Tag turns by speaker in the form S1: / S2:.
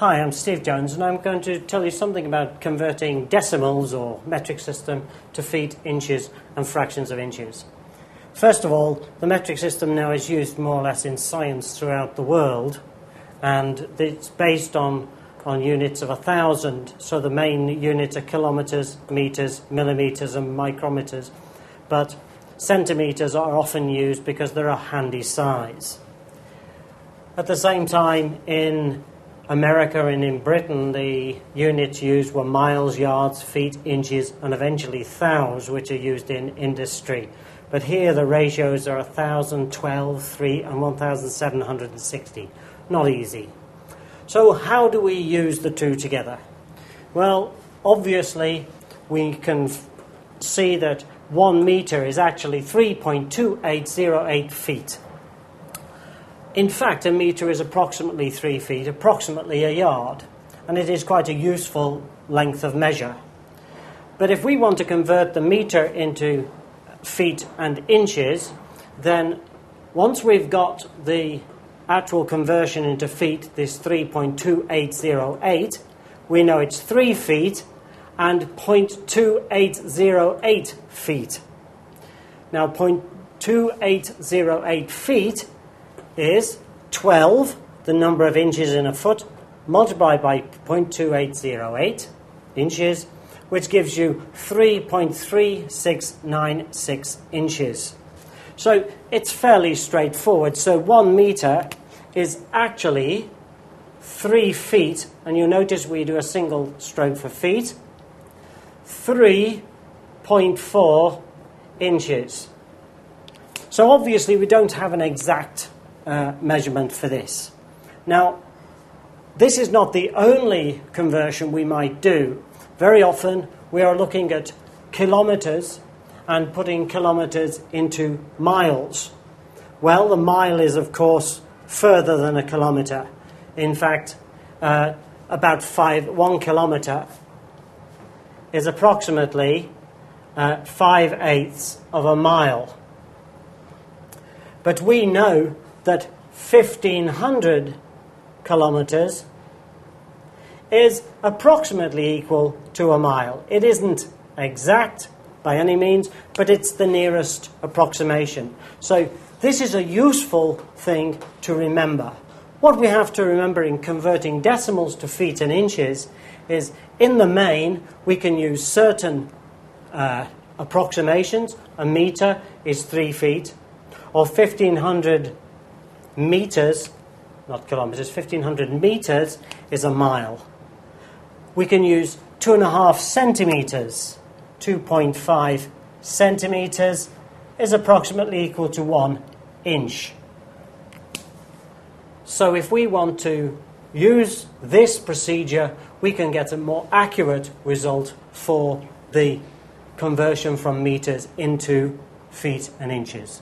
S1: Hi, I'm Steve Jones, and I'm going to tell you something about converting decimals or metric system to feet, inches, and fractions of inches. First of all, the metric system now is used more or less in science throughout the world, and it's based on, on units of a thousand. So the main units are kilometers, meters, millimeters, and micrometers. But centimeters are often used because they're a handy size. At the same time, in America and in Britain, the units used were miles, yards, feet, inches, and eventually thous, which are used in industry. But here the ratios are 1,000, 12, 3, and 1,760. Not easy. So, how do we use the two together? Well, obviously, we can f- see that one meter is actually 3.2808 feet. In fact, a metre is approximately three feet, approximately a yard, and it is quite a useful length of measure. But if we want to convert the metre into feet and inches, then once we've got the actual conversion into feet, this 3.2808, we know it's 3 feet and 0.2808 feet. Now, 0.2808 feet is 12, the number of inches in a foot, multiplied by 0.2808 inches, which gives you 3.3696 inches. So it's fairly straightforward. So one meter is actually three feet, and you'll notice we do a single stroke for feet, 3.4 inches. So obviously we don't have an exact uh, measurement for this. Now, this is not the only conversion we might do. Very often we are looking at kilometres and putting kilometres into miles. Well, the mile is, of course, further than a kilometre. In fact, uh, about five, one kilometre is approximately uh, five eighths of a mile. But we know that 1500 kilometers is approximately equal to a mile. It isn't exact by any means, but it's the nearest approximation. So, this is a useful thing to remember. What we have to remember in converting decimals to feet and inches is in the main, we can use certain uh, approximations. A meter is three feet, or 1500 meters, not kilometers, 1500 meters is a mile. We can use two and a half centimeters, 2.5 centimeters is approximately equal to one inch. So if we want to use this procedure, we can get a more accurate result for the conversion from meters into feet and inches.